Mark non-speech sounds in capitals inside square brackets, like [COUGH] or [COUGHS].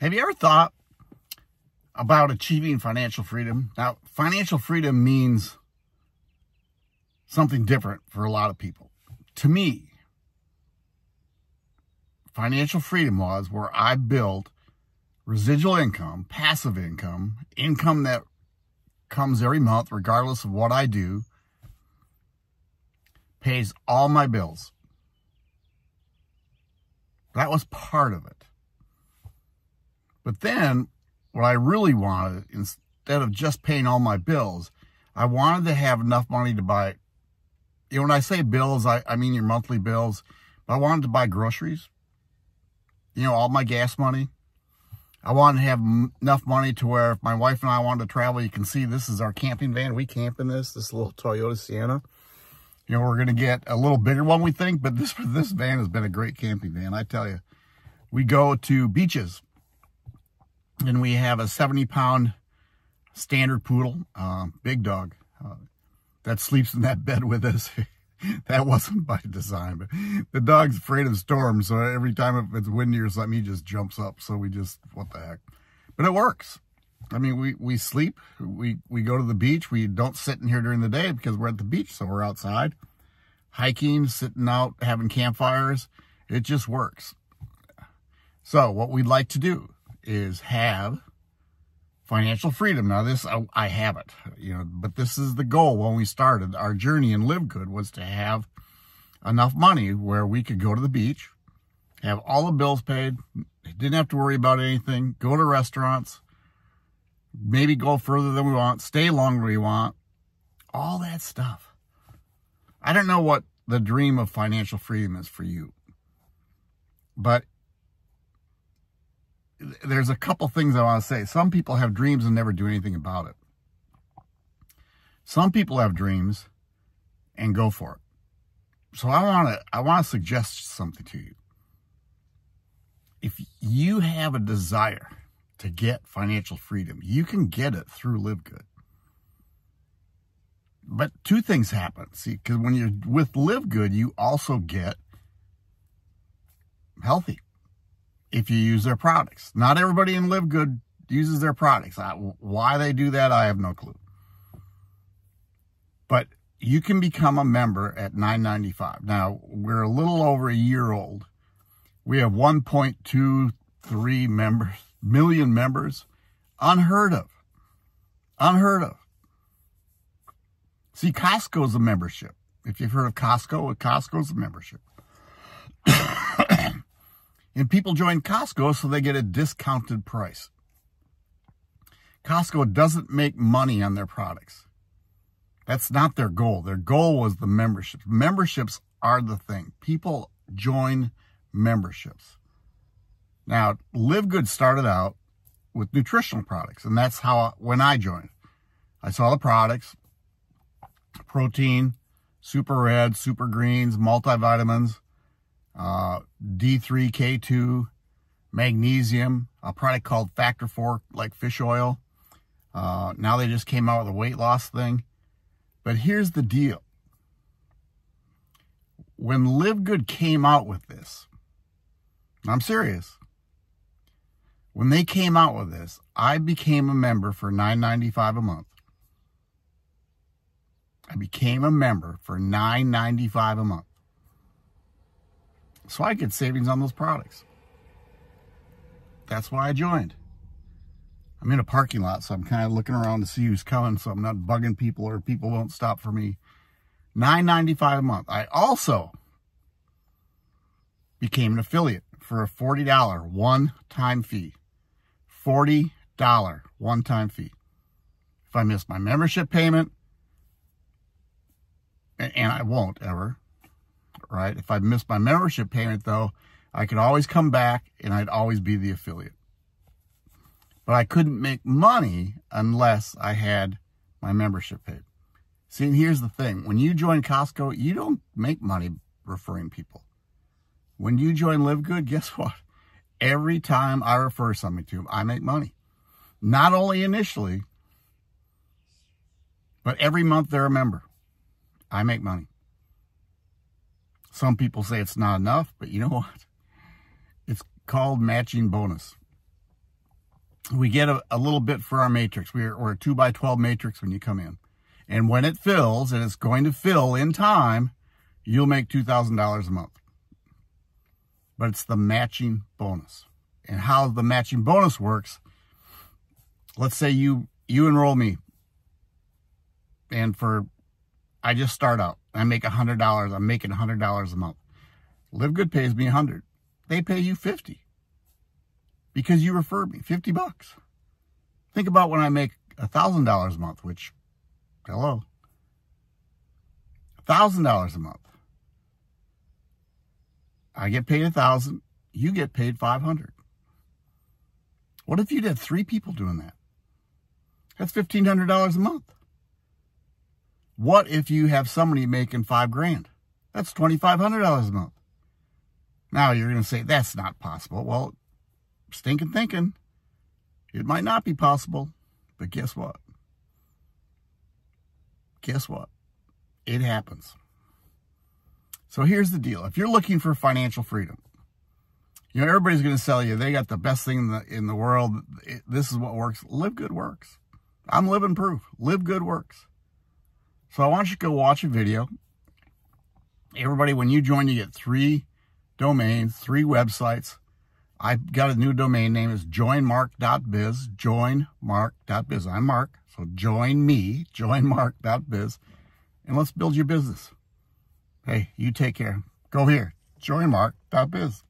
Have you ever thought about achieving financial freedom? Now, financial freedom means something different for a lot of people. To me, financial freedom was where I built residual income, passive income, income that comes every month, regardless of what I do, pays all my bills. That was part of it. But then what I really wanted, instead of just paying all my bills, I wanted to have enough money to buy, you know, when I say bills, I, I mean your monthly bills. But I wanted to buy groceries, you know, all my gas money. I wanted to have enough money to where if my wife and I wanted to travel, you can see this is our camping van. We camp in this, this little Toyota Sienna. You know, we're going to get a little bigger one, we think, but this, this van has been a great camping van. I tell you, we go to beaches and we have a 70 pound standard poodle, uh, big dog, uh, that sleeps in that [LAUGHS] bed with us. [LAUGHS] that wasn't by design, but the dog's afraid of storms. So every time if it's windy or something, he just jumps up. So we just, what the heck? But it works. I mean, we, we sleep, we, we go to the beach. We don't sit in here during the day because we're at the beach. So we're outside hiking, sitting out, having campfires. It just works. So what we'd like to do is have financial freedom. Now this, I, I have it, you know, but this is the goal when we started. Our journey in LiveGood was to have enough money where we could go to the beach, have all the bills paid, didn't have to worry about anything, go to restaurants, maybe go further than we want, stay longer we want, all that stuff. I don't know what the dream of financial freedom is for you, but there's a couple things I want to say. Some people have dreams and never do anything about it. Some people have dreams and go for it. So I want to I want to suggest something to you. If you have a desire to get financial freedom, you can get it through LiveGood. But two things happen. See, because when you're with LiveGood, you also get healthy if you use their products. Not everybody in LiveGood uses their products. I, why they do that, I have no clue. But you can become a member at $9.95. Now, we're a little over a year old. We have 1.23 members, million members. Unheard of. Unheard of. See, Costco's a membership. If you've heard of Costco, Costco's a membership. [COUGHS] And people join Costco so they get a discounted price. Costco doesn't make money on their products. That's not their goal. Their goal was the memberships. Memberships are the thing. People join memberships. Now, LiveGood started out with nutritional products, and that's how when I joined. I saw the products, protein, super red, super greens, multivitamins, uh, D3K2, magnesium, a product called Factor 4, like fish oil. Uh, now they just came out with a weight loss thing. But here's the deal. When LiveGood came out with this, I'm serious. When they came out with this, I became a member for $9.95 a month. I became a member for $9.95 a month. So I get savings on those products. That's why I joined. I'm in a parking lot, so I'm kind of looking around to see who's coming, so I'm not bugging people or people won't stop for me. $9.95 a month. I also became an affiliate for a $40 one-time fee. $40 one-time fee. If I miss my membership payment, and I won't ever, right? If I missed my membership payment, though, I could always come back and I'd always be the affiliate. But I couldn't make money unless I had my membership paid. See, and here's the thing. When you join Costco, you don't make money referring people. When you join LiveGood, guess [LAUGHS] what? Every time I refer something to them, I make money. Not only initially, but every month they're a member. I make money. Some people say it's not enough, but you know [LAUGHS] what? It's called matching bonus. we get a, a little bit for our matrix. We're, we're a 2 by 12 matrix when you come in. And when it fills, and it's going to fill in time, you'll make $2,000 a month. But it's the matching bonus. And how the matching bonus works, let's say you you enroll me and for I just start out. I make a hundred dollars. I'm making a hundred dollars a month. LiveGood pays me a hundred. They pay you fifty because you referred me. Fifty bucks. Think about when I make a thousand dollars a month, which hello, a thousand dollars a month. I get paid a thousand. You get paid five hundred. What if you had three people doing that? That's $1,500 a month. What if you have somebody making five grand? That's $2,500 a month. Now you're going to say, that's not possible. Well, stinking thinking. It might not be possible, but guess what? Guess what? It happens. So here's the deal. If you're looking for financial freedom, you know, everybody's going to sell you, they got the best thing in the, in the world. It, this is what works. LiveGood works. I'm living proof. LiveGood works. So I want you to go watch a video. Everybody, when you join, you get three domains, three websites. I've got a new domain name is joinmark.biz, joinmark.biz. I'm Mark, so join me, [LAUGHS] joinmark.biz, and let's build your business. Hey, you take care. Go here, joinmark.biz.